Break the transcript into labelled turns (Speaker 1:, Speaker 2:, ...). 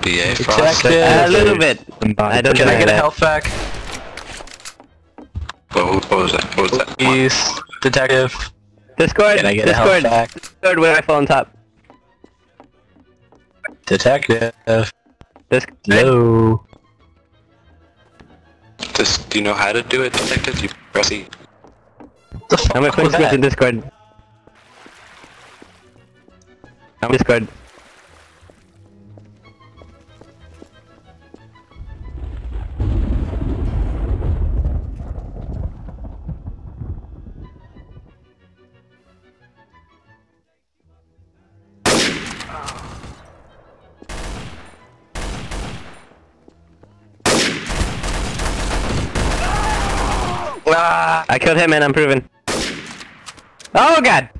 Speaker 1: happy, eh, Frost?
Speaker 2: Detective.
Speaker 3: A little bit. I don't
Speaker 2: Can I get a health back?
Speaker 1: What, what was that? What was that?
Speaker 2: Please, detective.
Speaker 3: Discord.
Speaker 2: Can I get a health
Speaker 3: Discord.
Speaker 2: back?
Speaker 3: Discord. Where I fall on top.
Speaker 2: Detective.
Speaker 3: Discord.
Speaker 2: Hello.
Speaker 1: Just, do you know how to do it, detective? You press E.
Speaker 2: The fuck
Speaker 3: I'm gonna put
Speaker 2: was
Speaker 3: Discord in Discord. I'm Discord.
Speaker 2: Ah,
Speaker 3: I killed him and I'm proven. Oh god!